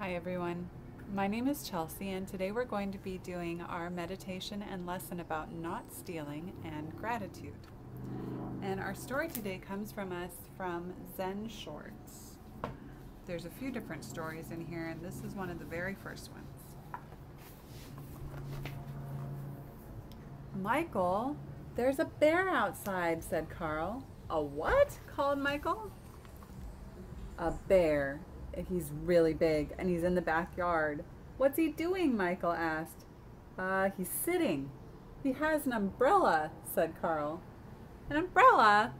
Hi everyone. My name is Chelsea and today we're going to be doing our meditation and lesson about not stealing and gratitude. And our story today comes from us from Zen Shorts. There's a few different stories in here and this is one of the very first ones. Michael, there's a bear outside, said Karl. A what? called Michael. A bear, He's really big and he's in the backyard. What's he doing? Michael asked. Uh, he's sitting. He has an umbrella, said Karl. An umbrella?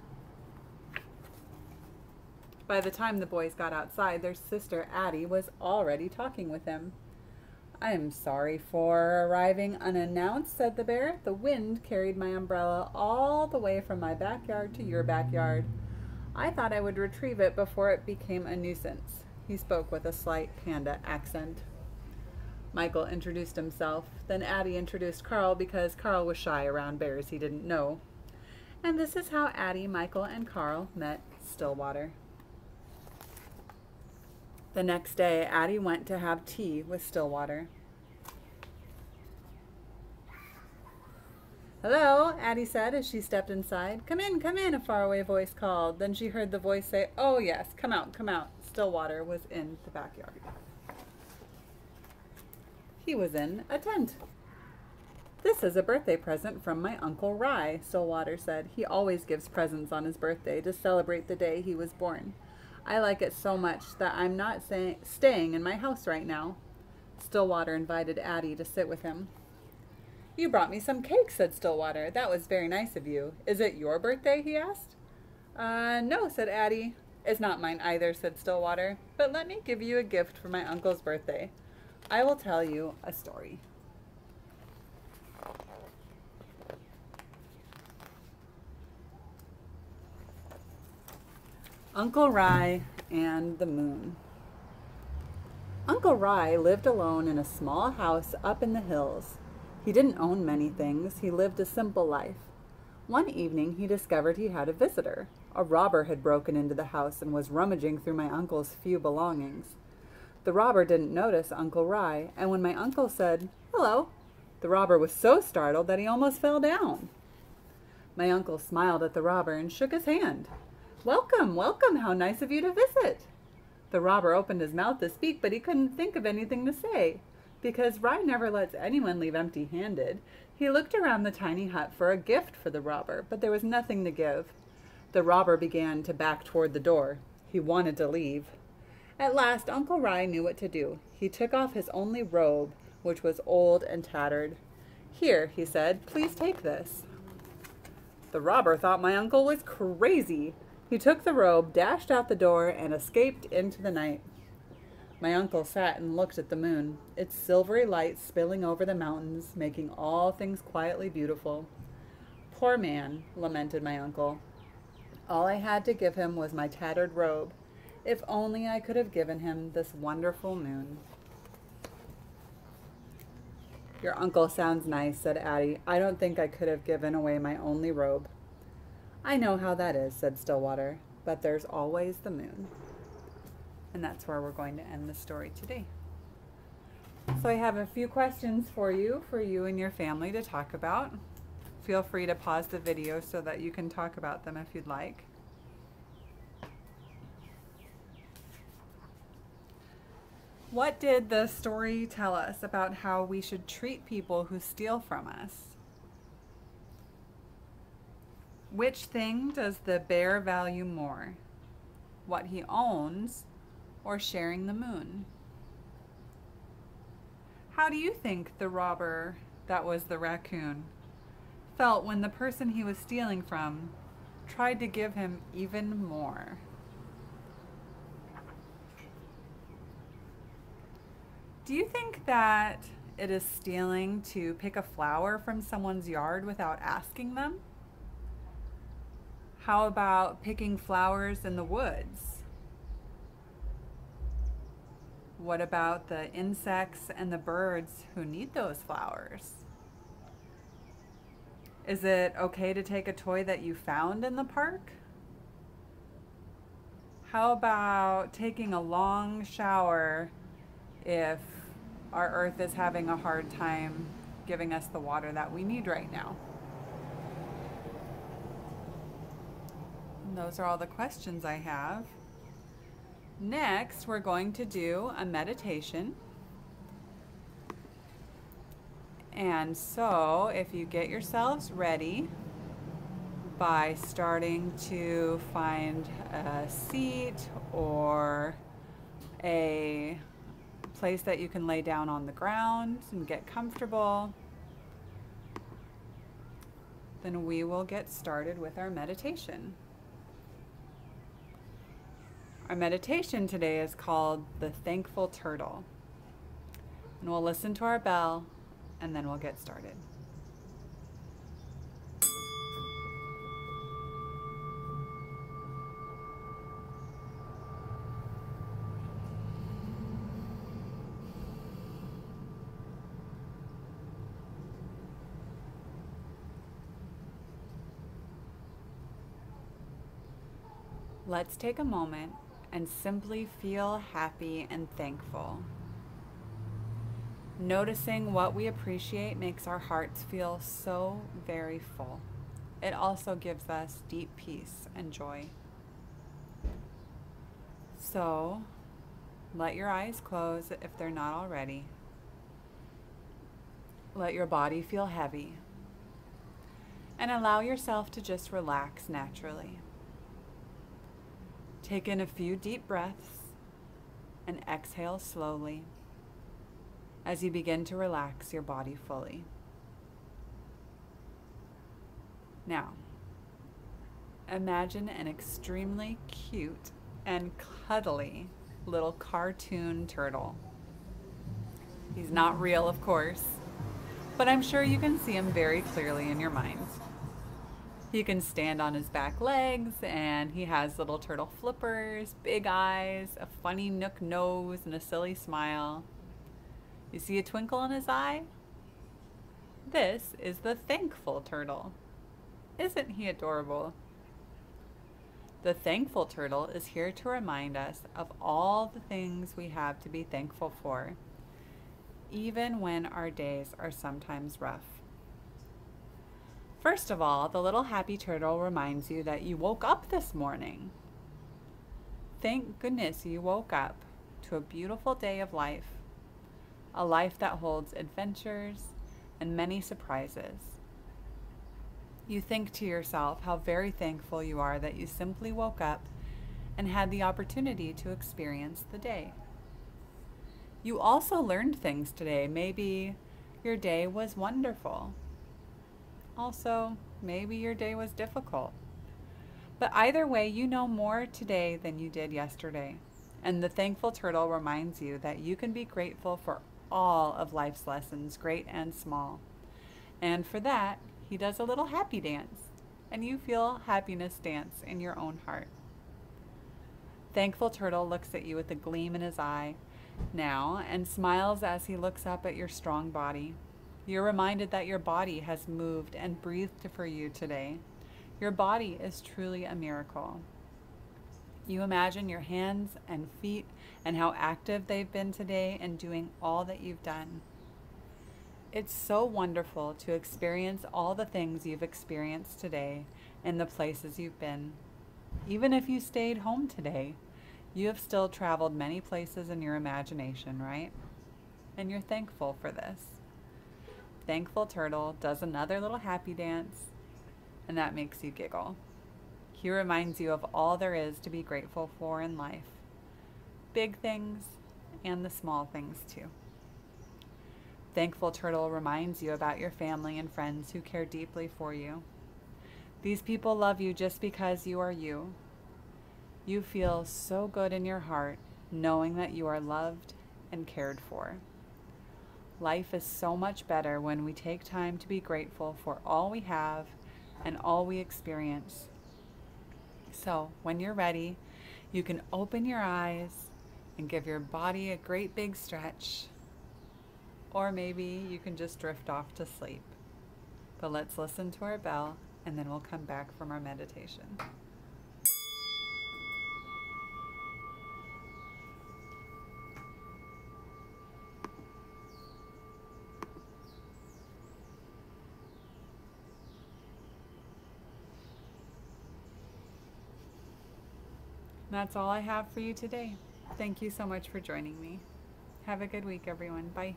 By the time the boys got outside, their sister Addie was already talking with him. I am sorry for arriving unannounced, said the bear. The wind carried my umbrella all the way from my backyard to your backyard. I thought I would retrieve it before it became a nuisance. He spoke with a slight panda accent. Michael introduced himself. Then Addie introduced Karl because Karl was shy around bears he didn't know. And this is how Addie, Michael, and Karl met Stillwater. The next day, Addie went to have tea with Stillwater. Hello, Addie said as she stepped inside. Come in, come in, a faraway voice called. Then she heard the voice say, Oh, yes, come out, come out. Stillwater was in the backyard. He was in a tent. This is a birthday present from my Uncle Ry, Stillwater said. He always gives presents on his birthday to celebrate the day he was born. I like it so much that I'm not staying in my house right now. Stillwater invited Addie to sit with him. You brought me some cake, said Stillwater. That was very nice of you. Is it your birthday? he asked. Uh, no, said Addie. It's not mine either, said Stillwater, but let me give you a gift for my uncle's birthday. I will tell you a story. Uncle Ry and the Moon. Uncle Ry lived alone in a small house up in the hills. He didn't own many things. He lived a simple life. One evening he discovered he had a visitor. A robber had broken into the house and was rummaging through my uncle's few belongings. The robber didn't notice Uncle Ry, and when my uncle said, Hello, the robber was so startled that he almost fell down. My uncle smiled at the robber and shook his hand. Welcome, welcome, how nice of you to visit. The robber opened his mouth to speak, but he couldn't think of anything to say. Because Ry never lets anyone leave empty handed, he looked around the tiny hut for a gift for the robber, but there was nothing to give. The robber began to back toward the door. He wanted to leave. At last, Uncle Ry knew what to do. He took off his only robe, which was old and tattered. Here, he said, please take this. The robber thought my uncle was crazy. He took the robe, dashed out the door, and escaped into the night. My uncle sat and looked at the moon, its silvery light spilling over the mountains, making all things quietly beautiful. Poor man, lamented my uncle. All I had to give him was my tattered robe. If only I could have given him this wonderful moon. Your uncle sounds nice, said Addie. I don't think I could have given away my only robe. I know how that is, said Stillwater, but there's always the moon. And that's where we're going to end the story today. So I have a few questions for you, for you and your family to talk about feel free to pause the video so that you can talk about them if you'd like. What did the story tell us about how we should treat people who steal from us? Which thing does the bear value more? What he owns or sharing the moon? How do you think the robber that was the raccoon felt when the person he was stealing from tried to give him even more. Do you think that it is stealing to pick a flower from someone's yard without asking them? How about picking flowers in the woods? What about the insects and the birds who need those flowers? Is it okay to take a toy that you found in the park? How about taking a long shower if our earth is having a hard time giving us the water that we need right now. And those are all the questions I have. Next, we're going to do a meditation. And so, if you get yourselves ready by starting to find a seat or a place that you can lay down on the ground and get comfortable, then we will get started with our meditation. Our meditation today is called the Thankful Turtle. And we'll listen to our bell and then we'll get started. Let's take a moment and simply feel happy and thankful. Noticing what we appreciate makes our hearts feel so very full. It also gives us deep peace and joy. So, let your eyes close if they're not already. Let your body feel heavy. And allow yourself to just relax naturally. Take in a few deep breaths and exhale slowly as you begin to relax your body fully. Now, imagine an extremely cute and cuddly little cartoon turtle. He's not real, of course, but I'm sure you can see him very clearly in your mind. He can stand on his back legs and he has little turtle flippers, big eyes, a funny nook nose, and a silly smile. You see a twinkle in his eye? This is the thankful turtle. Isn't he adorable? The thankful turtle is here to remind us of all the things we have to be thankful for, even when our days are sometimes rough. First of all, the little happy turtle reminds you that you woke up this morning. Thank goodness you woke up to a beautiful day of life, a life that holds adventures and many surprises. You think to yourself how very thankful you are that you simply woke up and had the opportunity to experience the day. You also learned things today. Maybe your day was wonderful. Also, maybe your day was difficult. But either way, you know more today than you did yesterday. And the thankful turtle reminds you that you can be grateful for all of life's lessons, great and small. And for that, he does a little happy dance, and you feel happiness dance in your own heart. Thankful Turtle looks at you with a gleam in his eye now and smiles as he looks up at your strong body. You're reminded that your body has moved and breathed for you today. Your body is truly a miracle. You imagine your hands and feet and how active they've been today and doing all that you've done. It's so wonderful to experience all the things you've experienced today and the places you've been. Even if you stayed home today, you have still traveled many places in your imagination, right? And you're thankful for this thankful turtle does another little happy dance, and that makes you giggle. He reminds you of all there is to be grateful for in life big things and the small things too. Thankful Turtle reminds you about your family and friends who care deeply for you. These people love you just because you are you. You feel so good in your heart knowing that you are loved and cared for. Life is so much better when we take time to be grateful for all we have and all we experience. So, when you're ready, you can open your eyes and give your body a great big stretch. Or maybe you can just drift off to sleep. But let's listen to our bell and then we'll come back from our meditation. That's all I have for you today. Thank you so much for joining me. Have a good week, everyone. Bye.